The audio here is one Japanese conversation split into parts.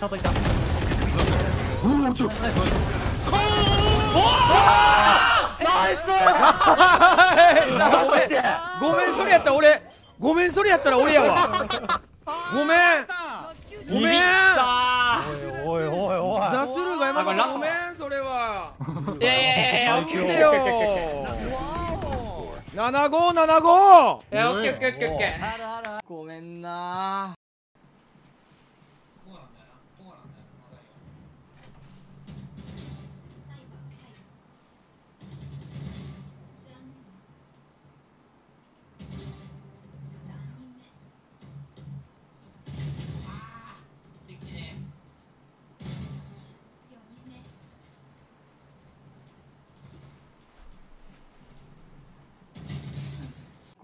た。といたおおちょっナイスごめんそれやったら俺ごめんそれやったら俺やわごめんごめんおいおいおいザスルーが山あこれラストごめんそれはいやいやいやいや最強見てよ七五七五いやオッケーオッケーオッケーオッケーごめんな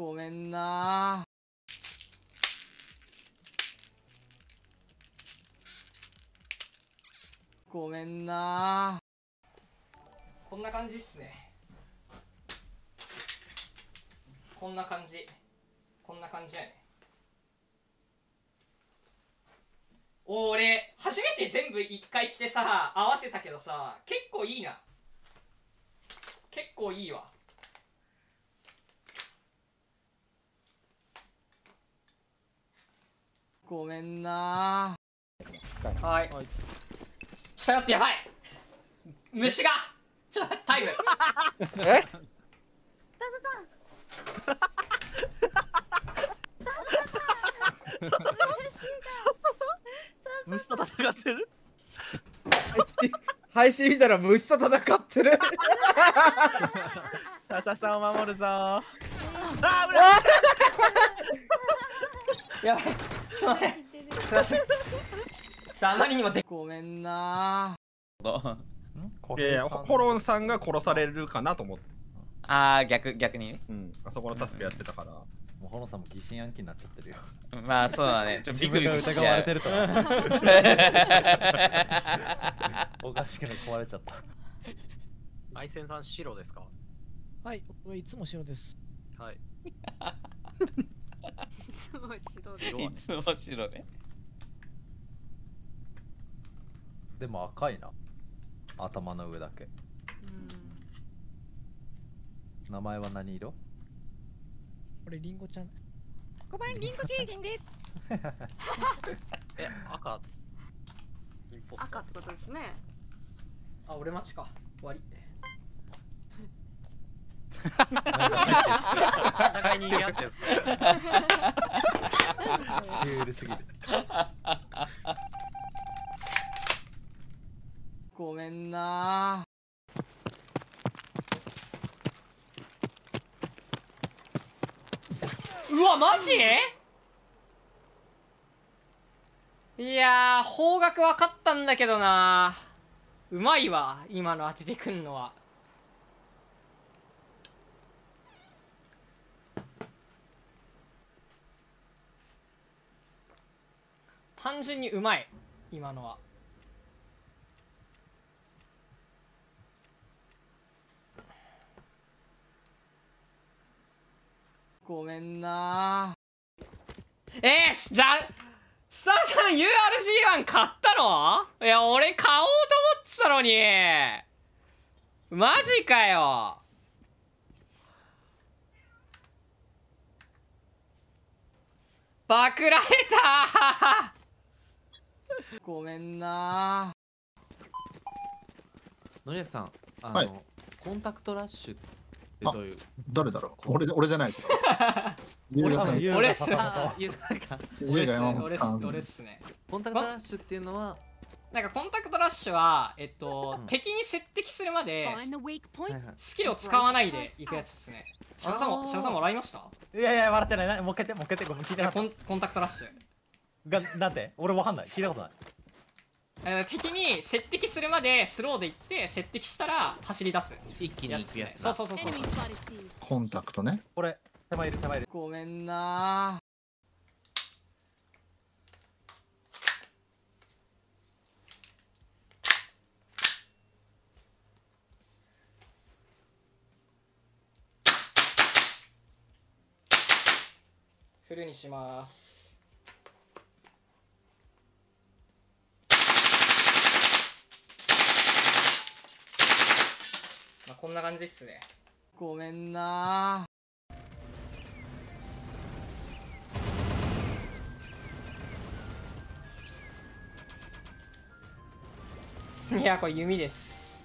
ごめんな。ごめんな。こんな感じっすね。こんな感じ。こんな感じやね。俺初めて全部一回着てさ合わせたけどさ結構いいな。結構いいわ。ごめんな。はい。下がってやばい。虫が。ちょっとタイム。え？虫と戦ってる配信見たら虫と戦ってるササさんを守るぞあやばいすいません。すいません。さああまりにもでごめんな。いやいやホホロンさんが殺されるかなと思って。ああ逆逆にね。うん。あそこのタスクやってたから。もうホノさんも疑心暗鬼になっちゃってるよ。まあそうだね。ちょっとビクビクしち疑わゃうれてると おかしくな壊れちゃった。アイセンさん白ですか？はい僕はいつも白です。はい すごい白で。いつも白ね。でも赤いな。頭の上だけ。名前は何色？これリンゴちゃん。5番リンゴ星人です。え赤。赤ってことですね。あ俺待ちか。終わり互いに言い合ってんすかシュールすぎる。ごめんなうわマジ？いやー方角分かったんだけどなうまいわ今の当ててくんのは。単純にうまい。今のは。ごめんな。えー、じゃスターさん URG1 買ったの？いや俺買おうと思ってたのに。マジかよ。パクられた ごめんなのりやきさんあの、はいコンタクトラッシュってどういう？誰だろう？俺俺じゃないです。か。ゆうがさん、ゆ俺っすあいうなんかうが山俺っす本さん。俺っすね。コンタクトラッシュっていうのは？なんかコンタクトラッシュはえっと、うん。敵に接敵するまでスキルを使わないでいくやつですね。シャカさんもさんもらいました？いやいや笑ってない。なもう一回言ってもう一回言ってごめん聞いてなコンコンタクトラッシュ。たがなんて俺わかんない。聞いたことない。えー敵に接敵するまでスローで行って接敵したら走り出す一気に行くやつだそうそうそうそう。コンタクトね。これ手前いる手前いる。ごめんな。フルにしますこんな感じっすね。ごめんな。いやこれ弓です。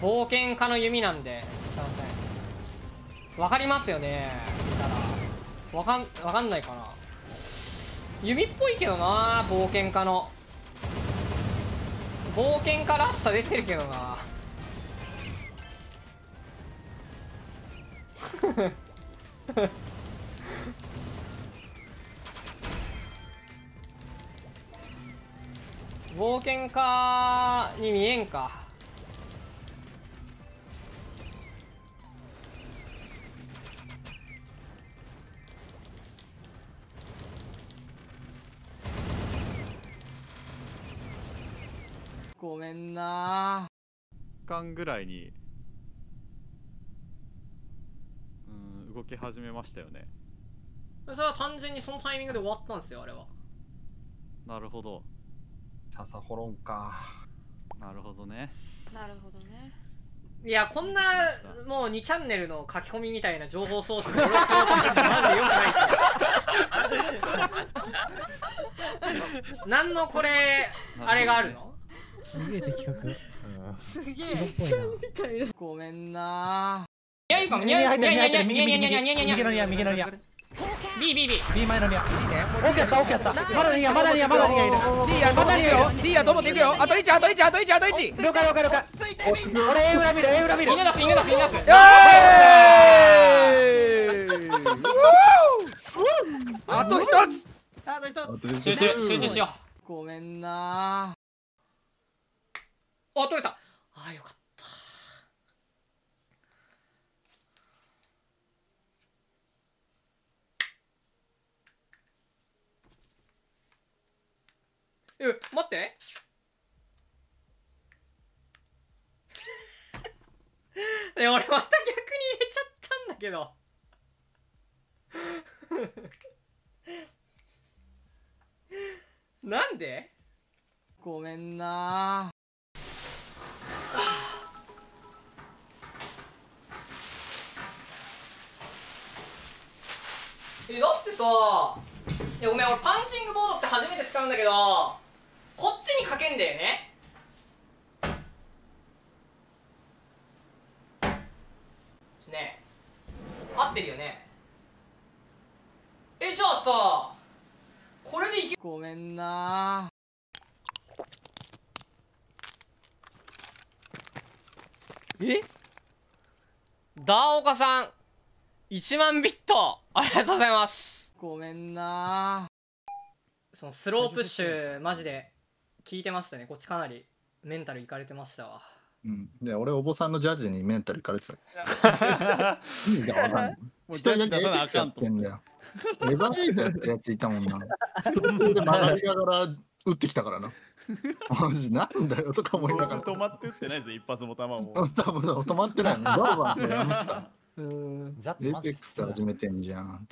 冒険家の弓なんですいません。わかりますよね見たら。わかんわかんないかな。弓っぽいけどな冒険家の。冒険家らしさ出てるけどな 冒険家に見えんか。ごめんな。間ぐらいにうん動き始めましたよね。それは単純にそのタイミングで終わったんですよあれは。なるほど。笹ホロンか。なるほどね。なるほどね。いやこんなもう2チャンネルの書き込みみたいな情報ソースで俺をしようとしててマジでよくないですよ。何のこれあれがあるの？すげえ的確。すげえ。ぽいな。ごめんなニャいかも。ニャい右に入ってるニャい右に入ってるニャいニャいニャいニャいニャいニャい右のニャ右のニャ B B B B 前のニャオケやったオケやったまだニャまだニャまだニャいるリーヤどうもいくよリーヤどうもいくよあと1あと1あと1あと1了解了解了解俺 A 裏見る A 裏見る犬出す犬出す犬出すよーいあと一つあと集中集中しようごめんなあ取れたあーよかったえ待って。え 俺また逆に入れちゃったんだけど。なんで？ごめんな。えだってさいやごめん俺パンチングボードって初めて使うんだけど。こっちにかけんだよね。ねえ。合ってるよね。えじゃあさこれでいけごめんな。え？ダーオカさん1万ビット。ありがとうございます。ごめんな。そのスロープッシュマジで聞いてましたね。こっちかなりメンタルいかれてましたわ。うん、で俺お坊さんのジャッジにメンタルいかれてた。意味がわかんない。もう一人だけエイペックスやってんだよエヴァエイトやってるやついたもんな。で曲がりながら打ってきたからな。マジなんだよとか思いながら。止まって打ってないですよ一発も球も多分止まってないのバーバーってやめてたうん。ジャッジマジペックス始めてんじゃん。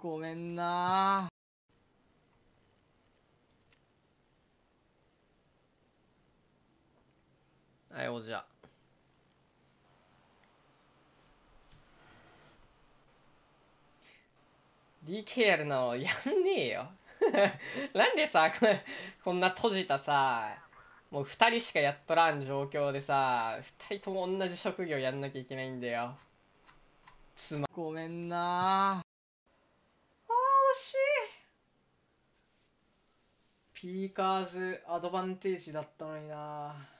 ごめんなはいおじゃ。DK やるのやんねえよ。なんでさこれこんな閉じたさもう2人しかやっとらん状況でさ2人とも同じ職業やんなきゃいけないんだよ。つまごめんな。あー惜しい。ピーカーズアドバンテージだったのにな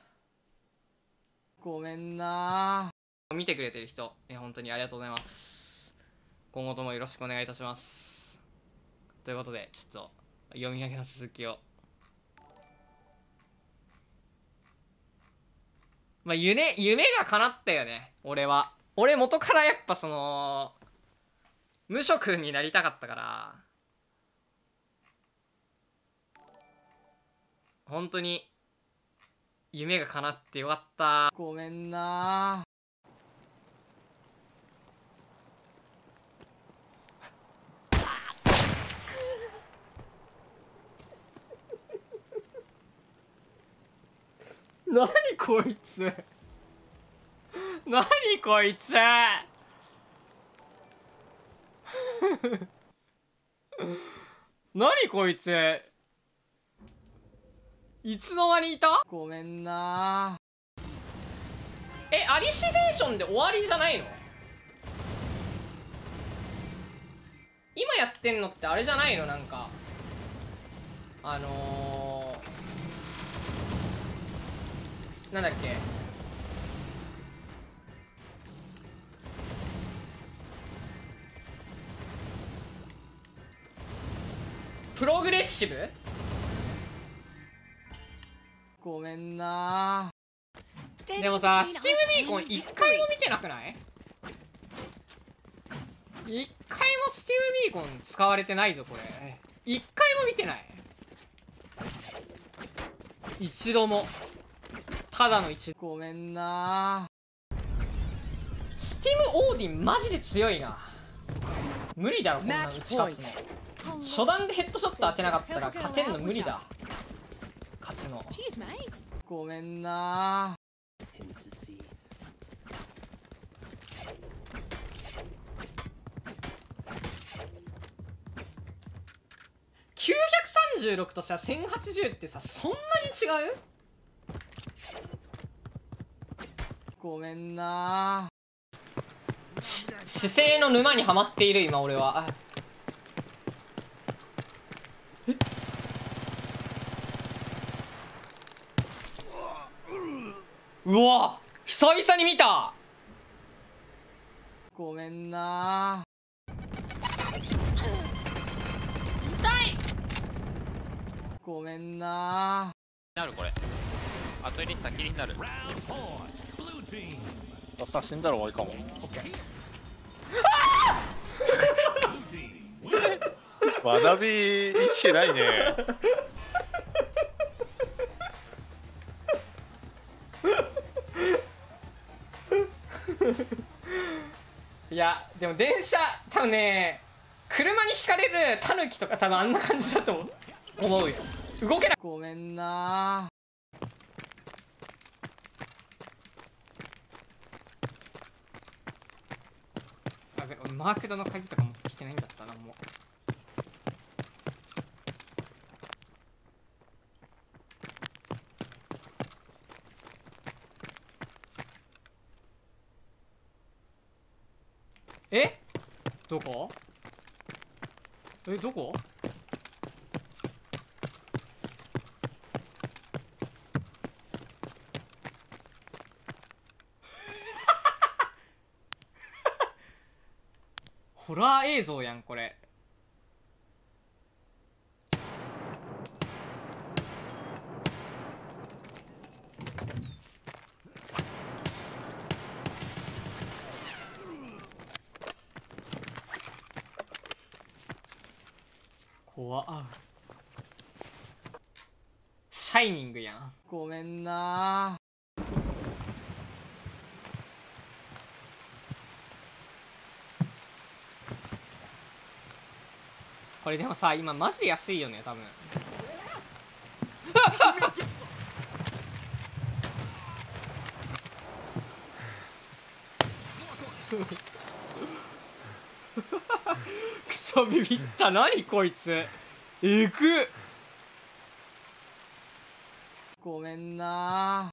ごめんな。見てくれてる人。え本当にありがとうございます。今後ともよろしくお願いいたします。ということでちょっと読み上げの続きを。まあ夢夢が叶ったよね。俺は。俺元からやっぱその無職になりたかったから。本当に夢が叶ってよかった。ごめんな。何こいつ。何こいつ。何こいつ。いつの間にいた？ごめんな。えアリシゼーションで終わりじゃないの？今やってんのってあれじゃないの？なんか。あのー、なんだっけ？プログレッシブ？ごめんな。でもさスチームビーコン一回も見てなくない？一回もスティームビーコン使われてないぞこれ。一回も見てない。一度も。ただの一ごめんな。スティムオーディンマジで強いな。無理だろこんな打ち勝つの。初段でヘッドショット当てなかったら勝てんの無理だごめんな。936とさ1080ってさそんなに違う？ごめんな。姿勢の沼にはまっている今俺は。うわ久々に見た。ごめんな。痛い。ごめんな。なるこれ。あとに先になる。さあ死んだら終わりかも。学 び生きてないねやでも電車多分ね車にひかれるタヌキとか多分あんな感じだと思う。思うよ。動けないごめんな。あマークドの鍵とか持ってきてないんだったなもうえどこえどこ？ホラー映像やんこれ怖っシャイニングやん。ごめんな。これでもさ今マジで安いよね多分。クソビビった何こいつえぐっごめんな。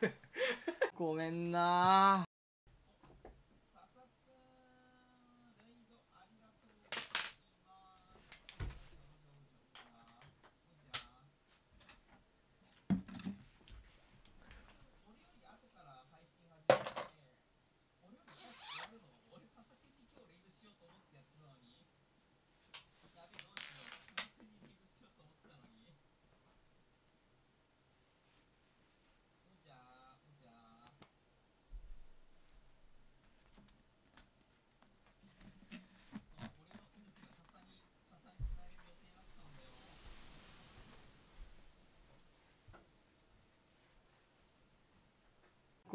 ごめんな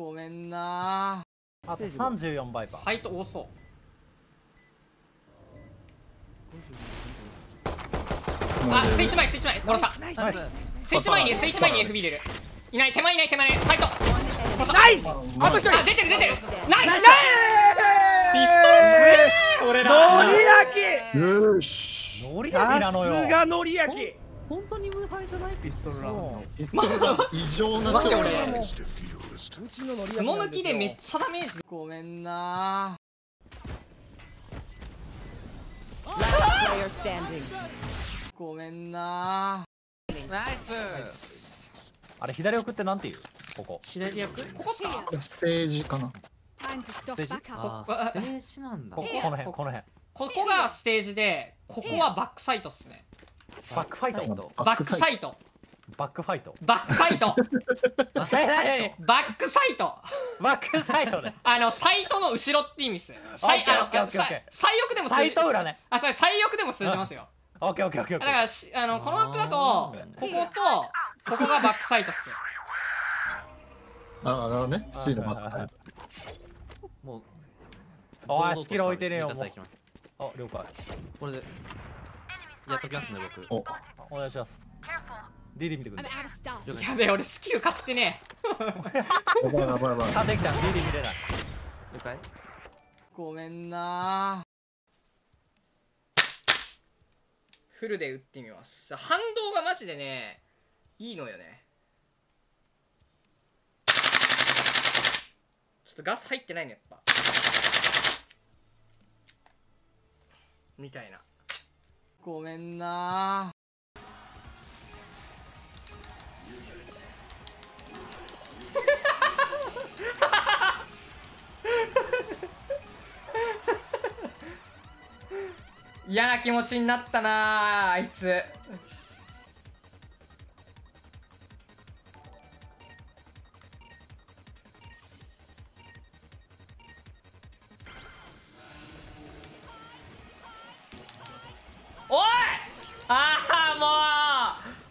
ごめんな。あと34倍か。サイト多そう。あスイッチ前スイッチ前殺したナイス。ス。イッチ前にスイッチ前に FB 入れる。いない手前いない手前。にファイト。ナイス。あと一人あ出てる。出てる。ナイス。ナイス。ピストル強え俺ら。のり焼よし。ノリき焼きなのよ。さすがのり焼き本当に無敗じゃない？ピストルラウンド。ピストルが異常な待って俺うちののり焼き相撲抜きでめっちゃダメージごめんな.ごめんな。ナイス。あれ左奥ってなんて言う？ここ。左役ここっすかステージかな。Up. あーステージなんだ。こここの辺この辺。ここがステージでここはバックサイトっすね。バックファイト。バックサイトバックファイト。バックサイト。何何バックサイト。バックサイトね。あのサイトの後ろって意味っすサイオッケーあのオッケーオッケーオッケーさ最翼でも通サじイト裏ね。あそれ最翼でも通じますよ。オッケーオッケーオッケーだからしあのこのマップだとこことここがバックサイトっすよ。あなるほどね。C のバックもうおいスキル置いてねえよもう。あ了解。これでやっときますね僕。お。お願いします見てく I'm れ out of stuff. 了解やべえ俺スキル買ってねやばいやばいやばい。あできた。DD 見れな。い了解。ごめんな。フルで打ってみます。反動がマジでねいいのよね。ちょっとガス入ってないのやっぱ。みたいな。ごめんな嫌な気持ちになったなあいつ。おいああも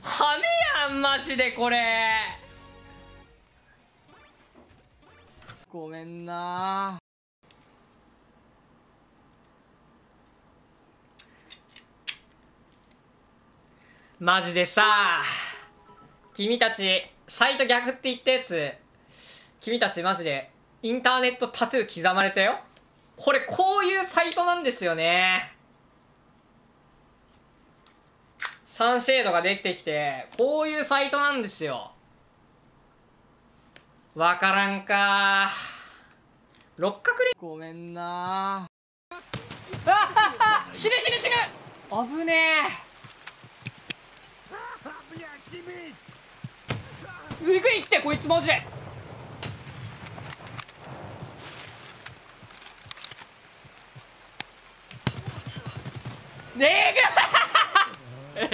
う羽やんマジでこれ。ごめんなマジでさ君たちサイト逆って言ったやつ。君たちマジでインターネットタトゥー刻まれたよ。これこういうサイトなんですよね。サンシェードができてきてこういうサイトなんですよ。わからんか。六角レごめんな。ああ死ぬ死ぬ死ぬ。危ねえうぐいってこいつマジで。ね え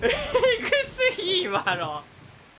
ぐえぐすぎ今の。